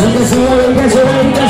Santa Santa Santa